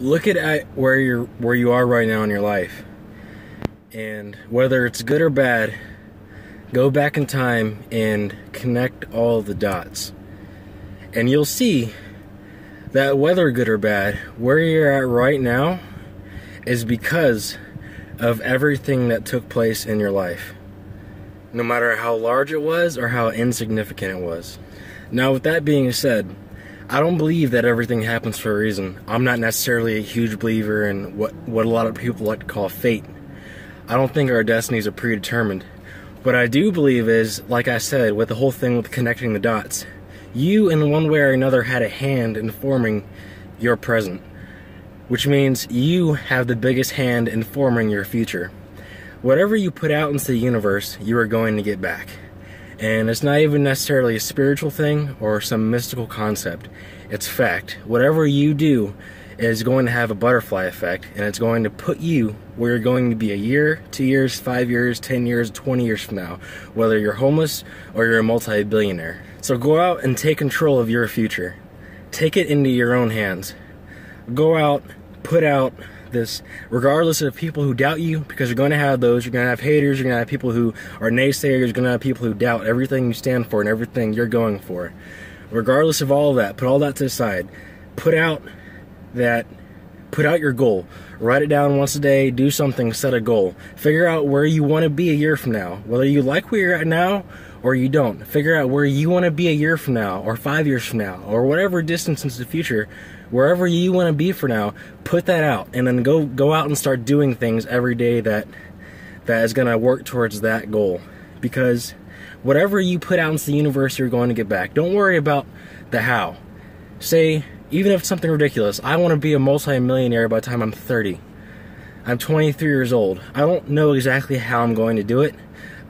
look at, where you're where you are right now in your life. And whether it's good or bad go back in time and connect all the dots. And you'll see that whether good or bad where you're at right now is because of everything that took place in your life. No matter how large it was or how insignificant it was. Now with that being said I don't believe that everything happens for a reason. I'm not necessarily a huge believer in what, what a lot of people like to call fate. I don't think our destinies are predetermined. What I do believe is, like I said, with the whole thing with connecting the dots, you in one way or another had a hand in forming your present, which means you have the biggest hand in forming your future. Whatever you put out into the universe, you are going to get back. And it's not even necessarily a spiritual thing or some mystical concept. It's fact. Whatever you do is going to have a butterfly effect and it's going to put you where you're going to be a year, two years, five years, 10 years, 20 years from now, whether you're homeless or you're a multi billionaire. So go out and take control of your future. Take it into your own hands. Go out, put out this regardless of people who doubt you because you're going to have those you're going to have haters you're going to have people who are naysayers you're going to have people who doubt everything you stand for and everything you're going for. Regardless of all of that put all that to the side. Put out that put out your goal. Write it down once a day do something set a goal. Figure out where you want to be a year from now. Whether you like where you're at now or you don't figure out where you want to be a year from now or five years from now or whatever distance into the future wherever you want to be for now, put that out and then go go out and start doing things every day that that is going to work towards that goal because whatever you put out into the universe you're going to get back. Don't worry about the how. Say even if it's something ridiculous, I want to be a multi-millionaire by the time I'm 30. I'm 23 years old. I don't know exactly how I'm going to do it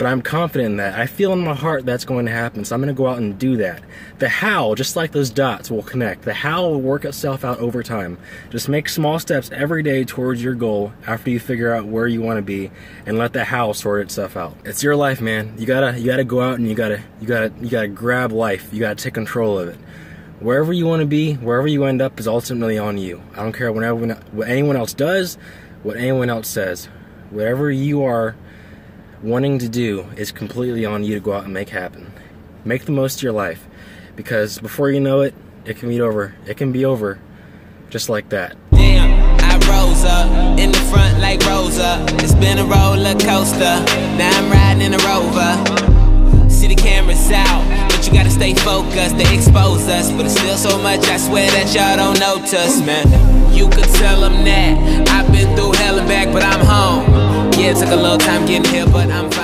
but I'm confident in that. I feel in my heart that's going to happen, so I'm going to go out and do that. The how, just like those dots, will connect. The how will work itself out over time. Just make small steps every day towards your goal after you figure out where you want to be, and let the how sort itself out. It's your life, man. You gotta, you gotta go out and you gotta, you gotta, you gotta grab life. You gotta take control of it. Wherever you want to be, wherever you end up, is ultimately on you. I don't care what anyone else does, what anyone else says. Whatever you are wanting to do is completely on you to go out and make happen. Make the most of your life because before you know it, it can be over. It can be over just like that. Damn, I rose up in the front like Rosa. It's been a roller coaster. Now I'm riding in a rover. See the cameras out, but you gotta stay focused. They expose us, but it's still so much. I swear that y'all don't notice, man. You could tell them that I've been took a little time getting here, but I'm.